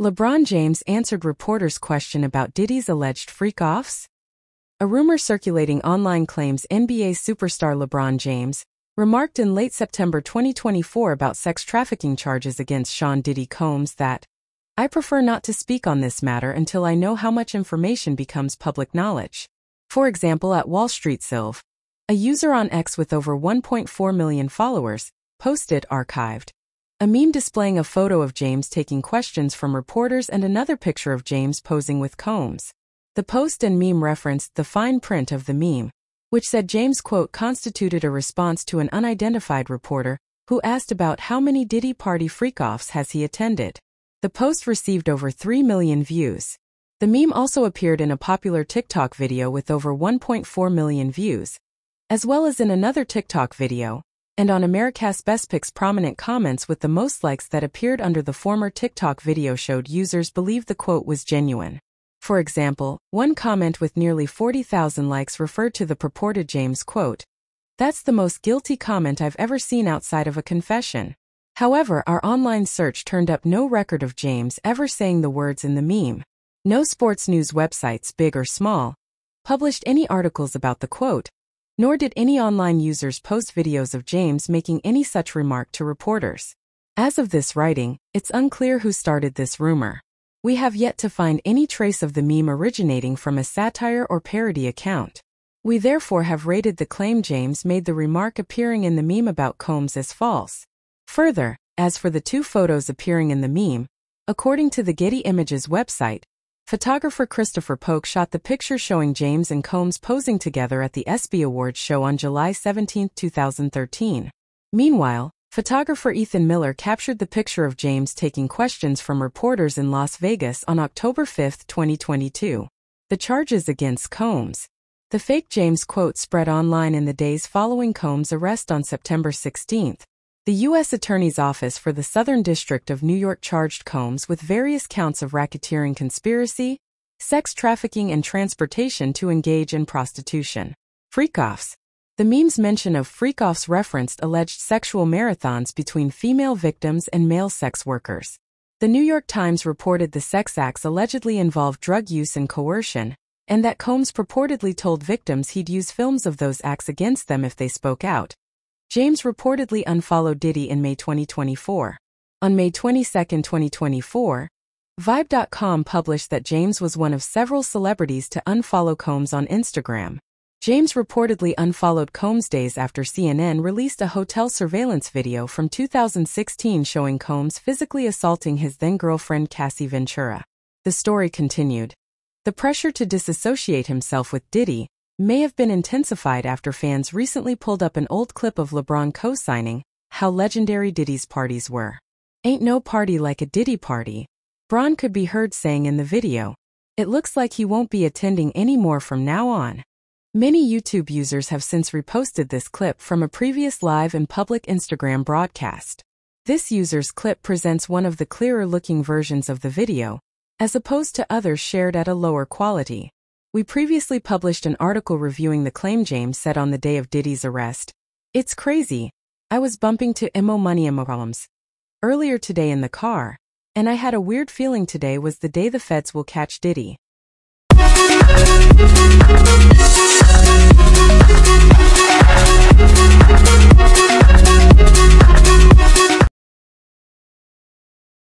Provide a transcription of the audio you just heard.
LeBron James answered reporters' question about Diddy's alleged freak-offs? A rumor circulating online claims NBA superstar LeBron James remarked in late September 2024 about sex trafficking charges against Sean Diddy Combs that, I prefer not to speak on this matter until I know how much information becomes public knowledge. For example, at Wall Street Silv, a user on X with over 1.4 million followers posted archived. A meme displaying a photo of James taking questions from reporters and another picture of James posing with Combs. The post and meme referenced the fine print of the meme, which said James' quote constituted a response to an unidentified reporter who asked about how many Diddy party freak-offs has he attended. The post received over 3 million views. The meme also appeared in a popular TikTok video with over 1.4 million views, as well as in another TikTok video, and on America's Best Pics prominent comments with the most likes that appeared under the former TikTok video showed users believe the quote was genuine. For example, one comment with nearly 40,000 likes referred to the purported James quote. That's the most guilty comment I've ever seen outside of a confession. However, our online search turned up no record of James ever saying the words in the meme. No sports news websites, big or small, published any articles about the quote, nor did any online users post videos of James making any such remark to reporters. As of this writing, it's unclear who started this rumor. We have yet to find any trace of the meme originating from a satire or parody account. We therefore have rated the claim James made the remark appearing in the meme about Combs as false. Further, as for the two photos appearing in the meme, according to the Getty Images website, Photographer Christopher Polk shot the picture showing James and Combs posing together at the ESPY Awards show on July 17, 2013. Meanwhile, photographer Ethan Miller captured the picture of James taking questions from reporters in Las Vegas on October 5, 2022. The charges against Combs. The fake James quote spread online in the days following Combs' arrest on September 16. The U.S. Attorney's Office for the Southern District of New York charged Combs with various counts of racketeering conspiracy, sex trafficking and transportation to engage in prostitution. Freakoffs. The meme's mention of freakoffs referenced alleged sexual marathons between female victims and male sex workers. The New York Times reported the sex acts allegedly involved drug use and coercion, and that Combs purportedly told victims he'd use films of those acts against them if they spoke out. James reportedly unfollowed Diddy in May 2024. On May 22, 2024, Vibe.com published that James was one of several celebrities to unfollow Combs on Instagram. James reportedly unfollowed Combs days after CNN released a hotel surveillance video from 2016 showing Combs physically assaulting his then-girlfriend Cassie Ventura. The story continued. The pressure to disassociate himself with Diddy, may have been intensified after fans recently pulled up an old clip of LeBron co-signing how legendary Diddy's parties were. Ain't no party like a Diddy party, Bron could be heard saying in the video. It looks like he won't be attending anymore from now on. Many YouTube users have since reposted this clip from a previous live and public Instagram broadcast. This user's clip presents one of the clearer looking versions of the video, as opposed to others shared at a lower quality. We previously published an article reviewing the claim James said on the day of Diddy's arrest. It's crazy. I was bumping to Imo Money problems earlier today in the car, and I had a weird feeling today was the day the feds will catch Diddy.